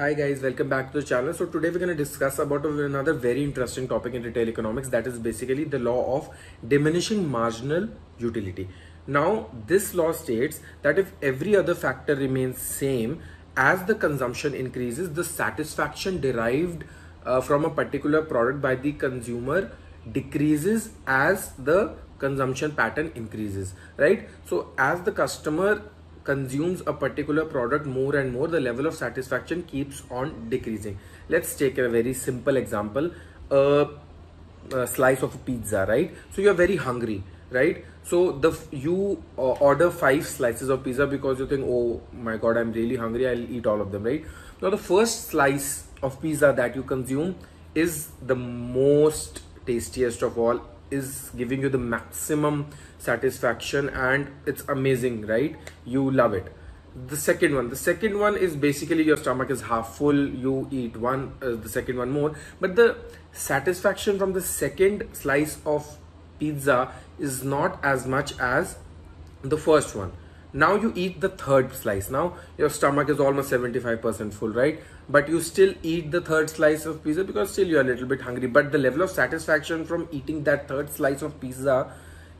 Hi guys, welcome back to the channel. So today we're going to discuss about another very interesting topic in retail economics that is basically the law of diminishing marginal utility. Now this law states that if every other factor remains same as the consumption increases, the satisfaction derived uh, from a particular product by the consumer decreases as the consumption pattern increases, right? So as the customer consumes a particular product more and more, the level of satisfaction keeps on decreasing. Let's take a very simple example. a slice of pizza, right? So you're very hungry, right? So the you uh, order five slices of pizza because you think, oh my god, I'm really hungry. I'll eat all of them, right? Now the first slice of pizza that you consume is the most tastiest of all is giving you the maximum satisfaction and it's amazing right? You love it. The second one the second one is basically your stomach is half full you eat one uh, the second one more. But the satisfaction from the second slice of pizza is not as much as the first one. Now you eat the third slice. Now your stomach is almost 75% full right but you still eat the third slice of pizza because still you're a little bit hungry. But the level of satisfaction from eating that third slice of pizza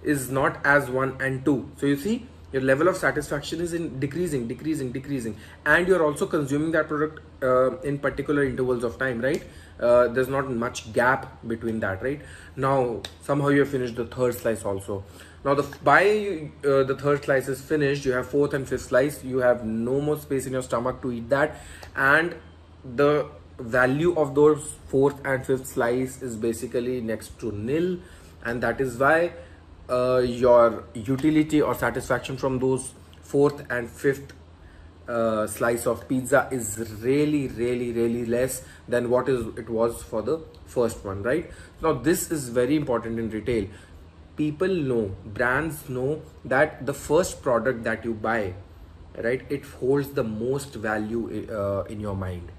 is not as one and two. So you see your level of satisfaction is in decreasing decreasing decreasing. And you're also consuming that product uh, in particular intervals of time right? Uh, there's not much gap between that right? Now somehow you have finished the third slice also. Now the by uh, the third slice is finished you have fourth and fifth slice you have no more space in your stomach to eat that. And the value of those fourth and fifth slice is basically next to nil and that is why uh, your utility or satisfaction from those fourth and fifth uh, slice of pizza is really really really less than what is it was for the first one right? Now this is very important in retail. People know brands know that the first product that you buy right it holds the most value uh, in your mind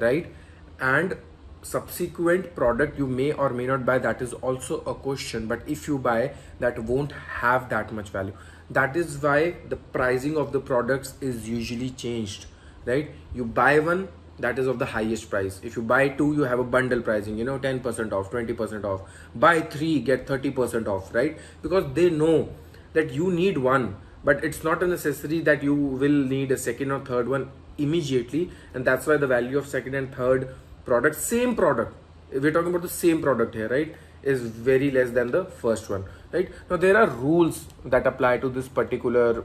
right? And subsequent product you may or may not buy that is also a question. But if you buy that won't have that much value. That is why the pricing of the products is usually changed right? You buy one that is of the highest price. If you buy two you have a bundle pricing you know 10% off 20% off. Buy three get 30% off right? Because they know that you need one but it's not a necessary that you will need a second or third one immediately and that's why the value of second and third product same product we're talking about the same product here right is very less than the first one right? Now there are rules that apply to this particular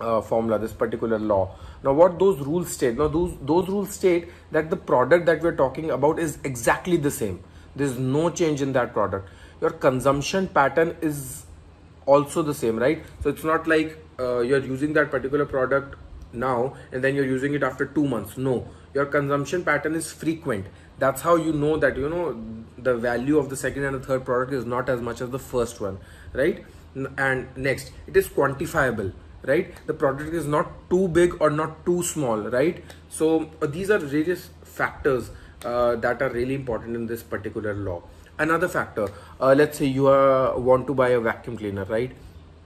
uh, formula this particular law. Now what those rules state now those those rules state that the product that we're talking about is exactly the same. There's no change in that product. Your consumption pattern is also the same right? So it's not like uh, you're using that particular product now and then you're using it after two months. No. Your consumption pattern is frequent. That's how you know that you know the value of the second and the third product is not as much as the first one right? And next it is quantifiable right? The product is not too big or not too small right? So uh, these are various factors uh, that are really important in this particular law another factor uh, let's say you uh, want to buy a vacuum cleaner right?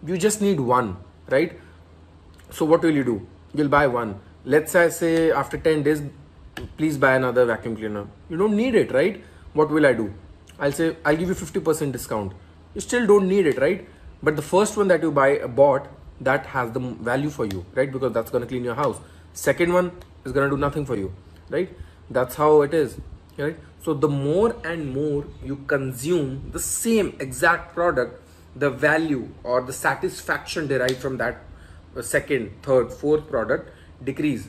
You just need one right? So what will you do? You'll buy one. Let's say, say after 10 days please buy another vacuum cleaner. You don't need it right? What will i do? I'll say i'll give you 50% discount. You still don't need it right? But the first one that you buy bought that has the value for you right? Because that's going to clean your house. Second one is going to do nothing for you right? That's how it is right? So the more and more you consume the same exact product the value or the satisfaction derived from that uh, second third fourth product decrease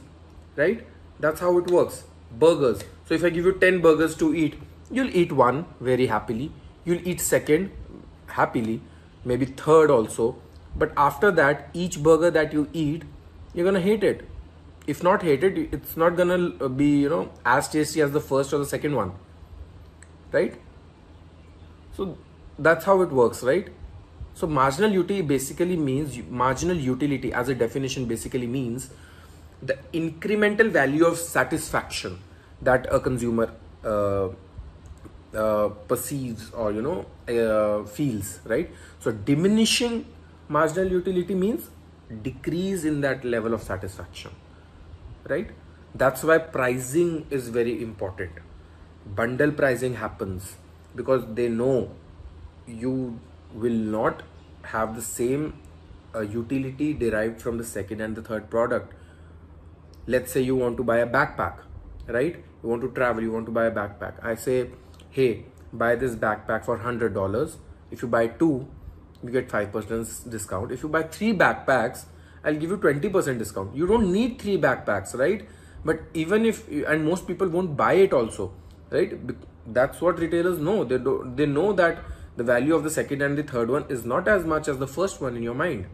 right? That's how it works. Burgers. So if i give you 10 burgers to eat you'll eat one very happily. You'll eat second happily maybe third also. But after that each burger that you eat you're gonna hate it if not hated, it's not gonna be you know as tasty as the first or the second one. Right? So that's how it works right? So marginal utility basically means marginal utility as a definition basically means the incremental value of satisfaction that a consumer uh, uh, perceives or you know uh, feels right? So diminishing marginal utility means decrease in that level of satisfaction right? That's why pricing is very important. Bundle pricing happens because they know you will not have the same uh, utility derived from the second and the third product. Let's say you want to buy a backpack right? You want to travel you want to buy a backpack. I say hey buy this backpack for $100 if you buy two you get 5% discount. If you buy three backpacks i'll give you 20% discount. You don't need three backpacks right? But even if and most people won't buy it also right? That's what retailers know. They do they know that the value of the second and the third one is not as much as the first one in your mind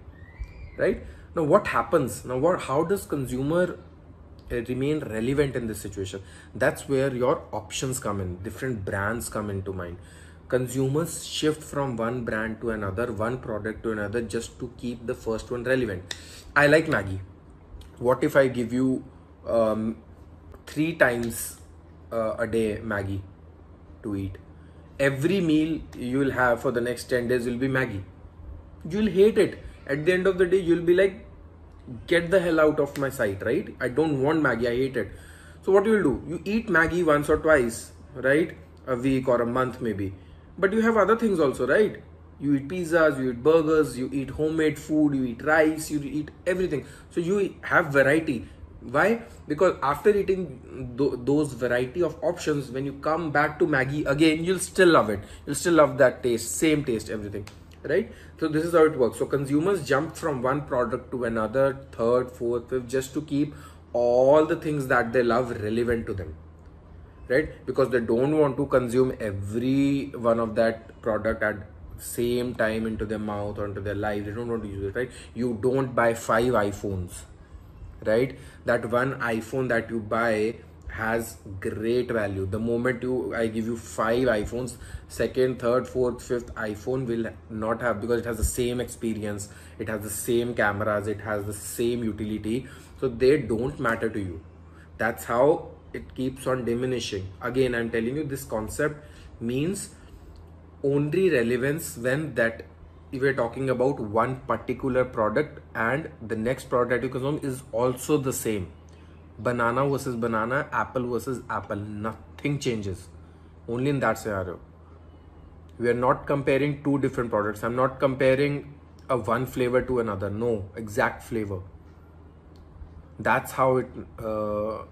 right? Now what happens? Now what how does consumer uh, remain relevant in this situation? That's where your options come in. Different brands come into mind consumers shift from one brand to another one product to another just to keep the first one relevant. I like Maggi. what if i give you um, three times uh, a day Maggi to eat? Every meal you will have for the next 10 days will be Maggi. you'll hate it. At the end of the day you'll be like get the hell out of my sight right? I don't want Maggi, i hate it. So what you will do? You eat Maggi once or twice right? A week or a month maybe but you have other things also right? You eat pizzas you eat burgers you eat homemade food you eat rice you eat everything. So you have variety. Why? Because after eating th those variety of options when you come back to maggi again you'll still love it. You'll still love that taste same taste everything. Right? So this is how it works. So consumers jump from one product to another third fourth fifth just to keep all the things that they love relevant to them right? Because they don't want to consume every one of that product at same time into their mouth or into their life they don't want to use it right? You don't buy five iphones right? That one iphone that you buy has great value. The moment you i give you five iphones second third fourth fifth iphone will not have because it has the same experience it has the same cameras it has the same utility. So they don't matter to you. That's how it keeps on diminishing. Again i'm telling you this concept means only relevance when that if we're talking about one particular product and the next product that you consume is also the same. Banana versus banana apple versus apple nothing changes. Only in that scenario. We are not comparing two different products. I'm not comparing a one flavor to another. No exact flavor. That's how it uh,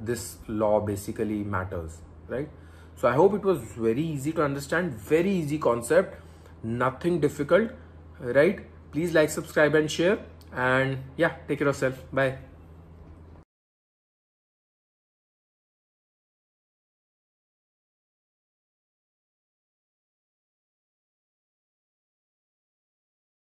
this law basically matters right? So i hope it was very easy to understand very easy concept nothing difficult right? Please like subscribe and share and yeah take care of yourself. Bye